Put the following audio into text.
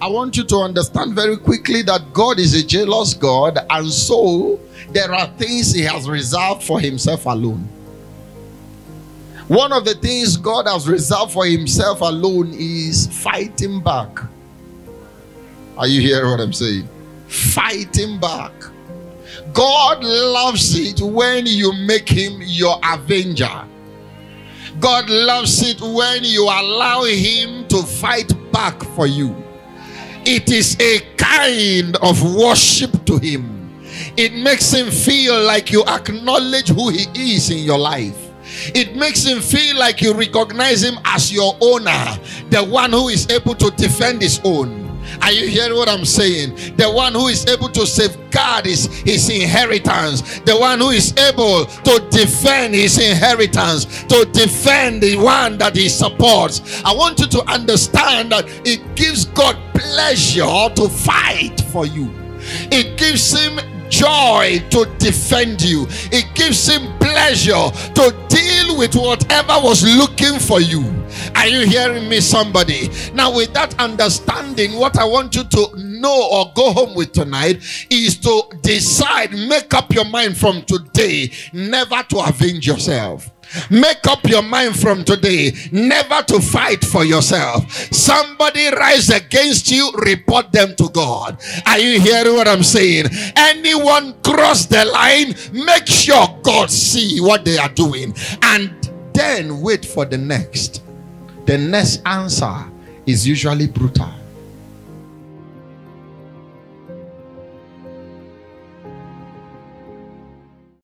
I want you to understand very quickly that God is a jealous God, and so there are things He has reserved for Himself alone. One of the things God has reserved for Himself alone is fighting back. Are you hearing what I'm saying? Fighting back. God loves it when you make Him your avenger. God loves it when you allow Him to fight back for you. It is a kind of worship to Him. It makes Him feel like you acknowledge who He is in your life. It makes him feel like you recognize him as your owner, the one who is able to defend his own. Are you hearing what I'm saying? The one who is able to safeguard his, his inheritance, the one who is able to defend his inheritance, to defend the one that he supports. I want you to understand that it gives God pleasure to fight for you, it gives him joy to defend you. It gives him pleasure to deal with whatever was looking for you. Are you hearing me, somebody? Now, with that understanding, what I want you to know or go home with tonight is to decide, make up your mind from today, never to avenge yourself. Make up your mind from today never to fight for yourself. Somebody rise against you, report them to God. Are you hearing what I'm saying? Anyone cross the line, make sure God see what they are doing and then wait for the next. The next answer is usually brutal.